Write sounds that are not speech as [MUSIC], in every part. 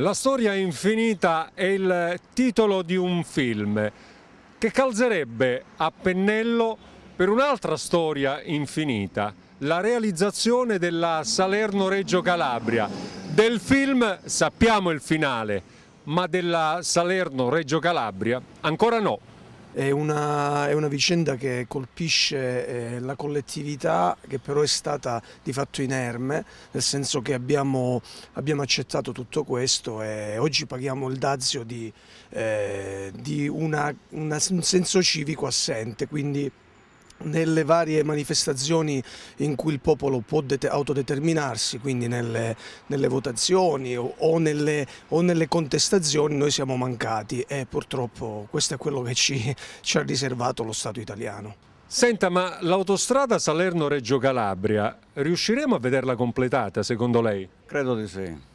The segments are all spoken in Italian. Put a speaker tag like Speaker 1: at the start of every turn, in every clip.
Speaker 1: La storia infinita è il titolo di un film che calzerebbe a pennello per un'altra storia infinita, la realizzazione della Salerno-Reggio Calabria. Del film sappiamo il finale, ma della Salerno-Reggio Calabria ancora no.
Speaker 2: È una, è una, vicenda che colpisce eh, la collettività che però è stata di fatto inerme, nel senso che abbiamo, abbiamo accettato tutto questo e oggi paghiamo il dazio di, eh, di una, una, un senso civico assente, quindi nelle varie manifestazioni in cui il popolo può autodeterminarsi, quindi nelle, nelle votazioni o, o, nelle, o, nelle, contestazioni noi siamo mancati e purtroppo questo è quello che ci, ci ha riservato lo Stato italiano.
Speaker 1: Senta, ma l'autostrada Salerno-Reggio Calabria, riusciremo a vederla completata secondo lei?
Speaker 3: Credo di sì.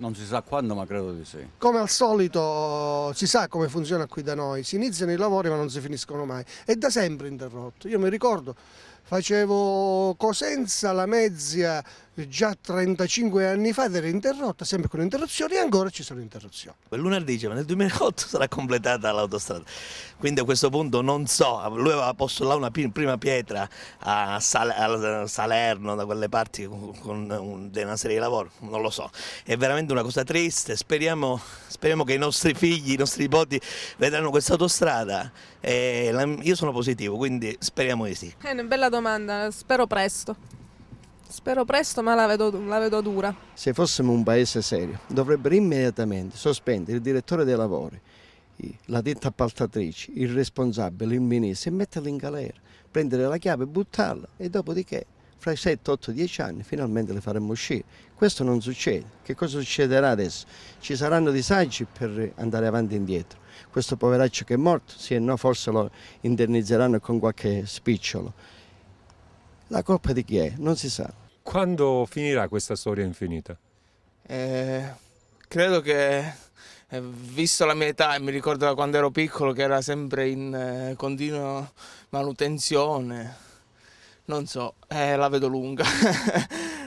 Speaker 3: Non si sa quando, ma credo di sì.
Speaker 4: Come al solito si sa come funziona qui da noi, si iniziano i lavori ma non si finiscono mai. È da sempre interrotto. Io mi ricordo, facevo Cosenza, la Mezzia, già 35 anni fa ed era interrotta, sempre con interruzioni e ancora ci sono interruzioni.
Speaker 5: Il lunedì diceva nel 2008 sarà completata l'autostrada, quindi a questo punto non so, lui aveva posto là una prima pietra a, Sal a Salerno, da quelle parti con, con una serie di lavori, non lo so, è veramente una cosa triste, speriamo, speriamo che i nostri figli, i nostri nipoti vedranno questa autostrada e io sono positivo, quindi speriamo di sì.
Speaker 6: È una bella domanda, spero presto. Spero presto, ma la vedo, la vedo, dura.
Speaker 7: Se fossimo un paese serio, dovrebbero immediatamente sospendere il direttore dei lavori, la ditta appaltatrice, il responsabile, il ministro e metterli in galera, prendere la chiave, buttarla e dopodiché fra i 7, 8, 10 anni finalmente le faremmo uscire. Questo non succede. Che cosa succederà adesso? Ci saranno disagi per andare avanti e indietro. Questo poveraccio che è morto, sì e no, forse lo indennizzeranno con qualche spicciolo la colpa di chi è? Non si sa.
Speaker 1: Quando finirà questa storia infinita?
Speaker 8: Eh, credo che, eh, visto la mia età, e mi ricordo da quando ero piccolo che era sempre in eh, continua manutenzione, non so, eh, la vedo lunga. [LAUGHS]